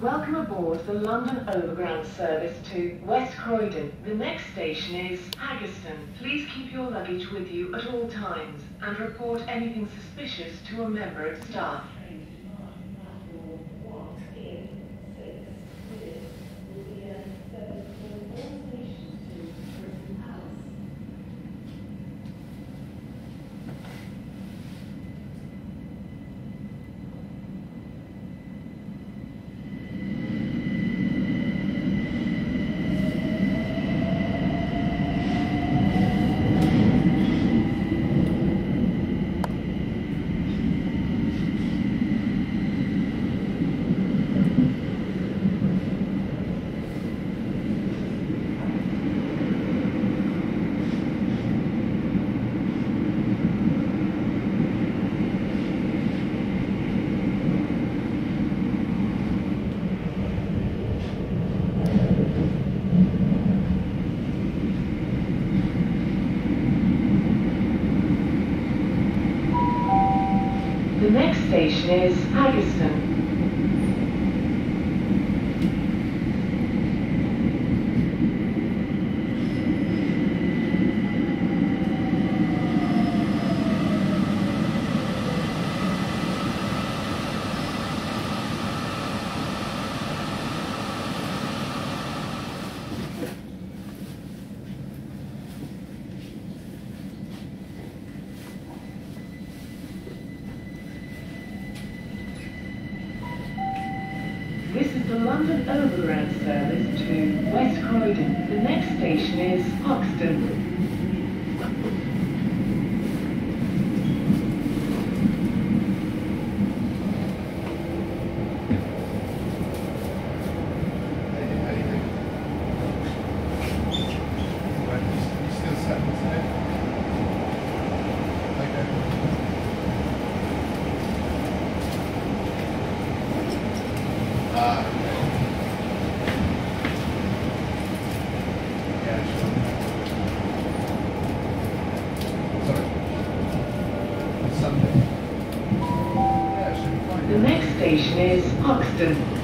Welcome aboard the London Overground service to West Croydon. The next station is Haggerston. Please keep your luggage with you at all times and report anything suspicious to a member of staff. The next station is Haggerston. This is the London Overground service to West Croydon. The next station is Hoxton. The next station is Hoxton.